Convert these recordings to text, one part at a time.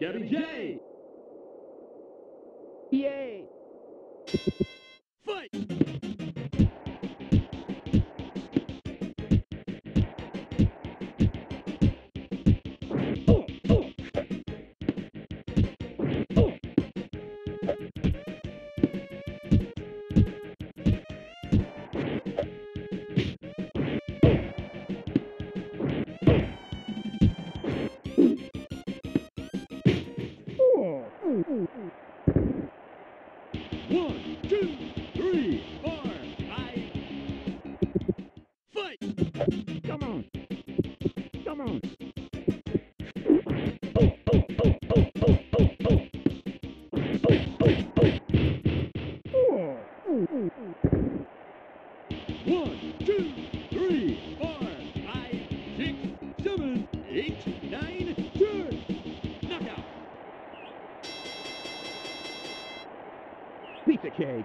Gabby Jay. Yay! Pizza cake!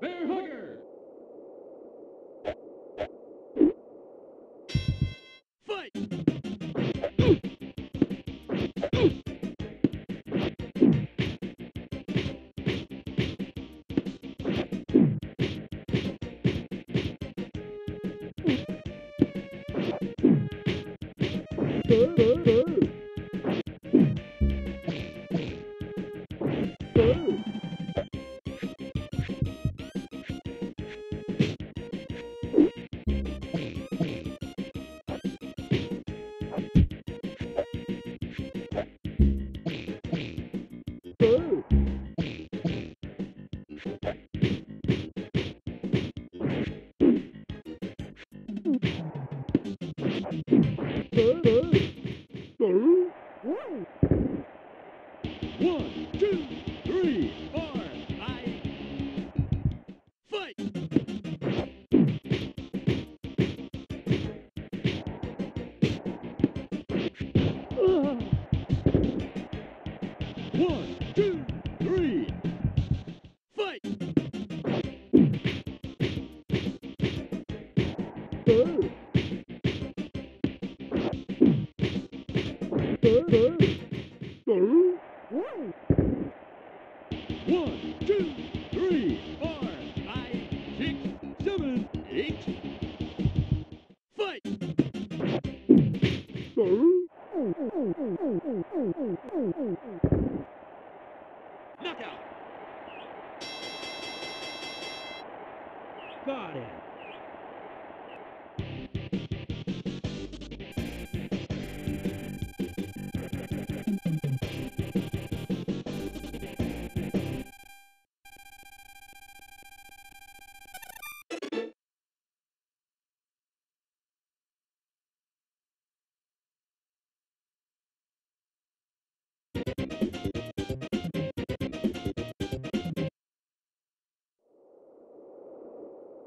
Bear Hugger! One, One, two, three. Fight! One, two, three, four, five, six, seven, eight. Got it!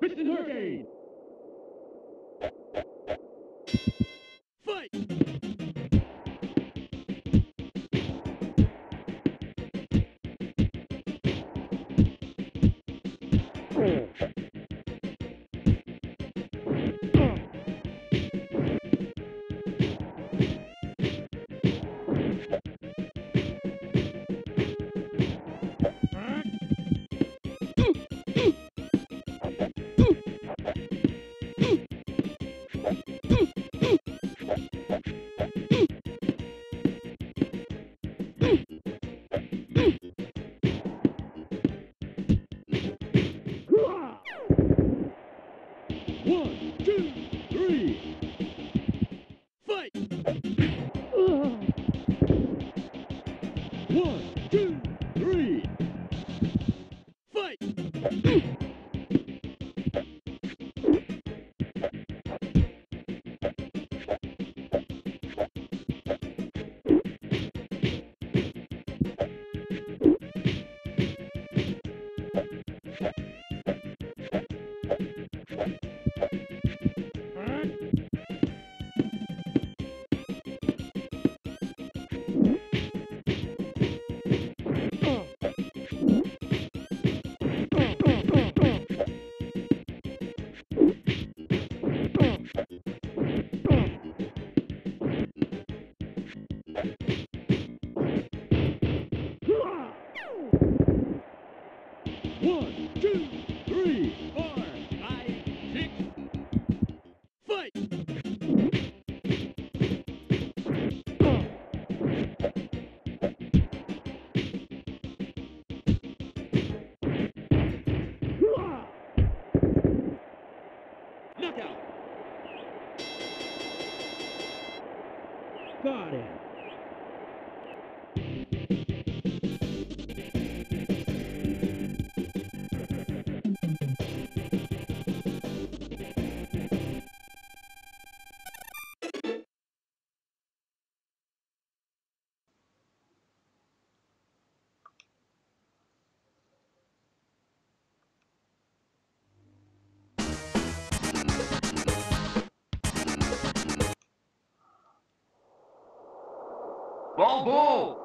Piston Hurricane! Peace. Got Bom, Bombom!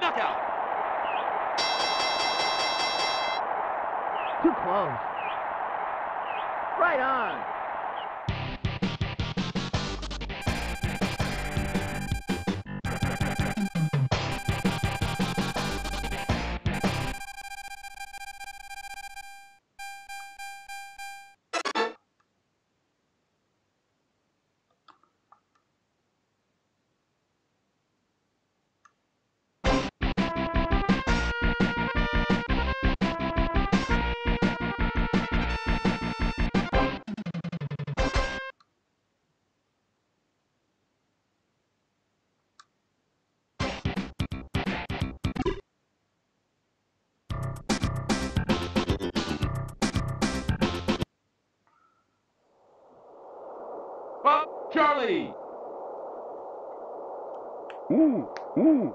Knockout! Too close. Right on. Up, Charlie. Ooh, ooh.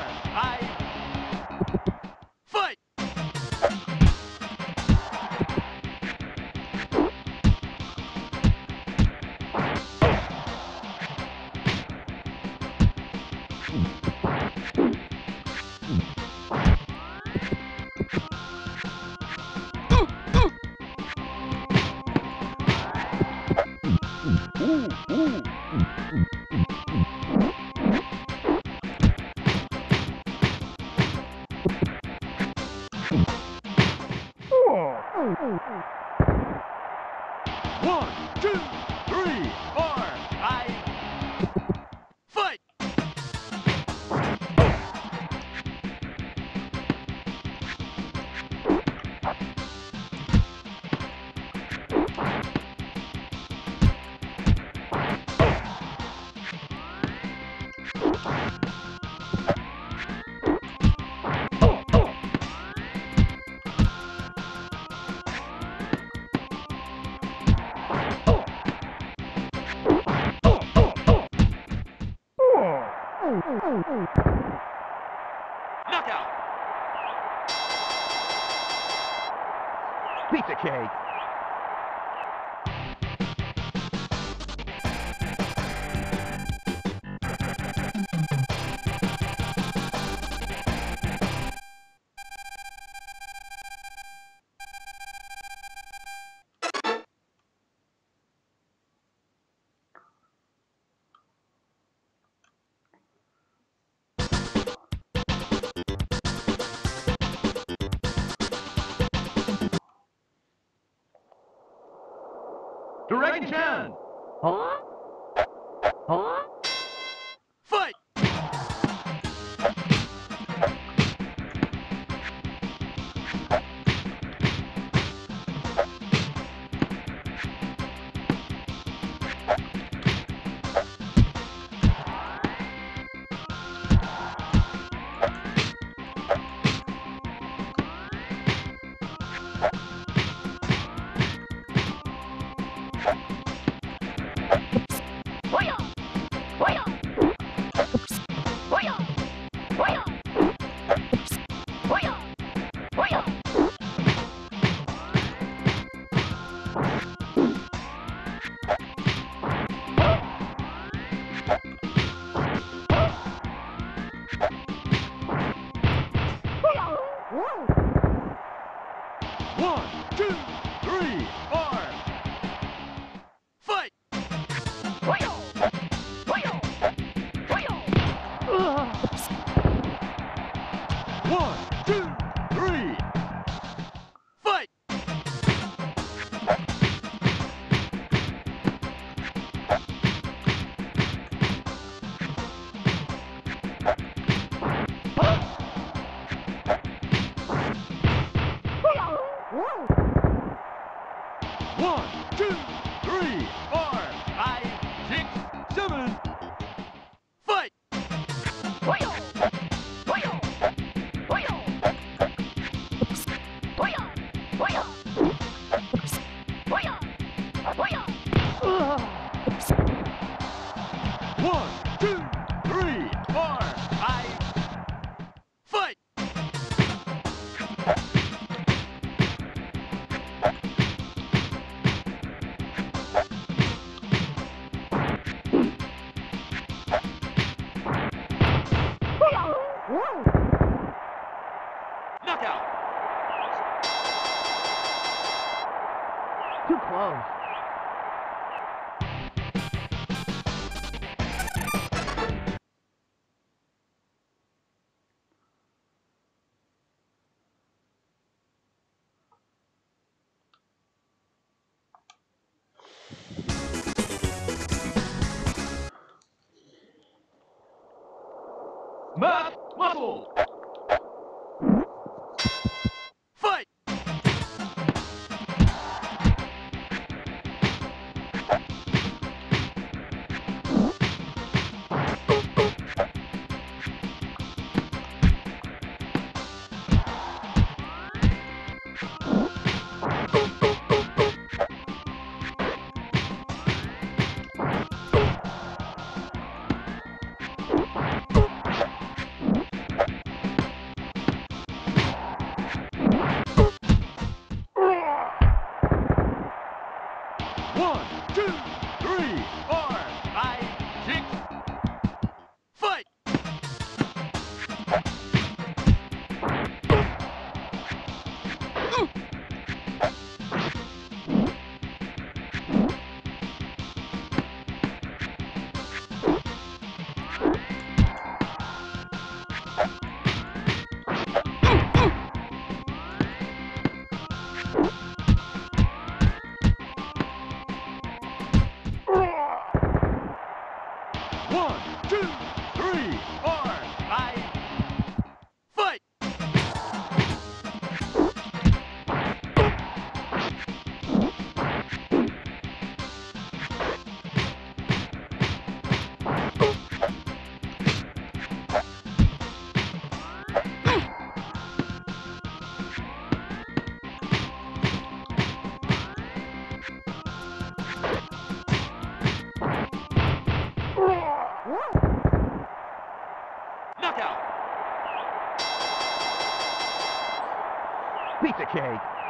Ooh, Dragon Chan. Fight! Música Matt Piece of cake.